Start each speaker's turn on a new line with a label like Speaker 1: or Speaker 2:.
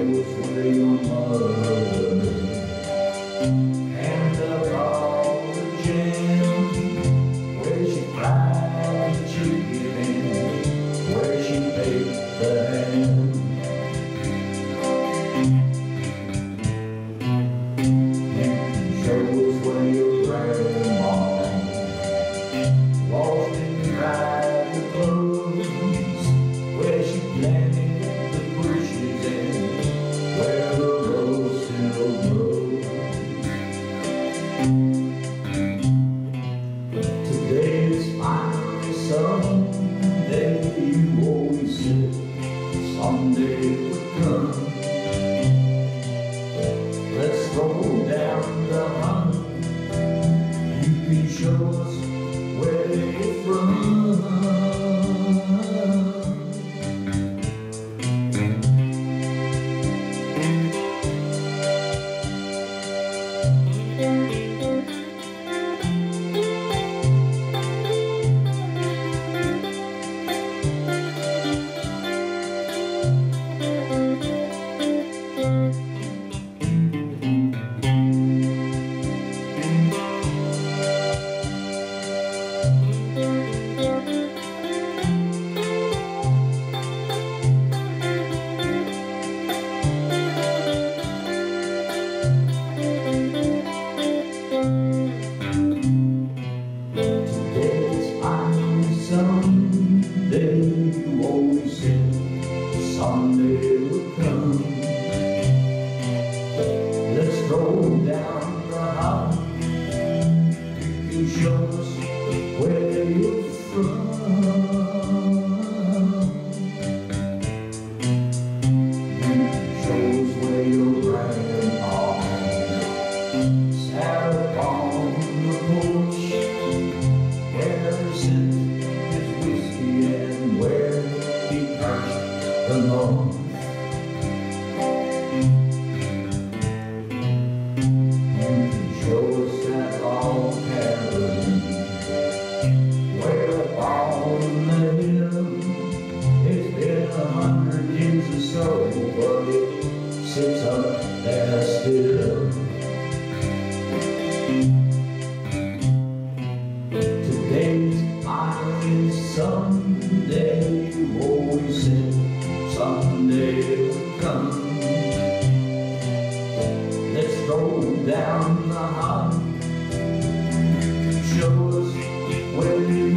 Speaker 1: Thank you. Today is fine, someday you always said someday it would come. Let's go down the hunt. You can show us. road down the highway. You can show us where you're from. You show us where your brand is grandpa sat upon the porch. Where sent his whiskey and where he cursed the Lord. nobody sits on a still. Today's mine, Sunday. always said someday will come. Let's go down the hall, show us where you.